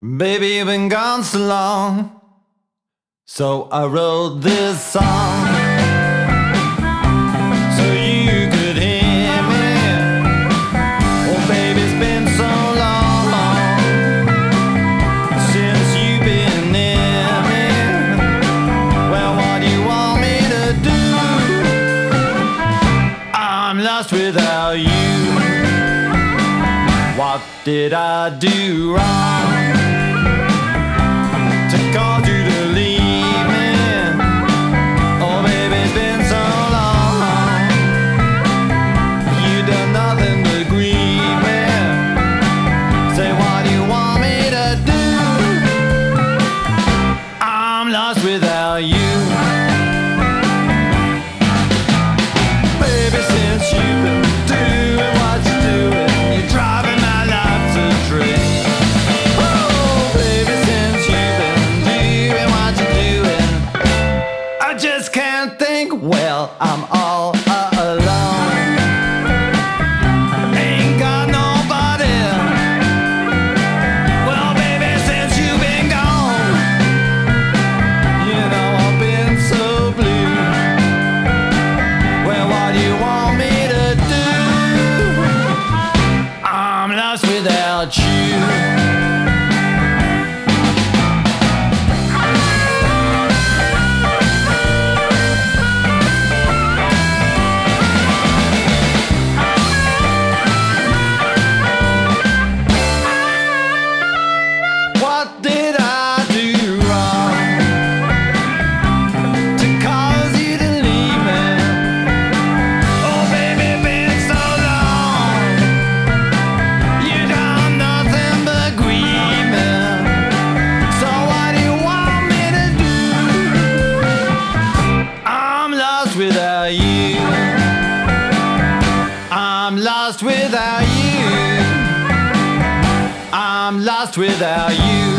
Baby, you've been gone so long. So I wrote this song. So you could hear me. Oh, baby, it's been so long since you've been near me. Well, what do you want me to do? I'm lost without you. What did I do wrong? Lost you. Baby, since you've been doing what you're doing, you're driving my life to dream. Oh, baby, since you've been doing what you're doing, I just can't think. Well, I'm all alone. I'm lost without you. I'm lost without you.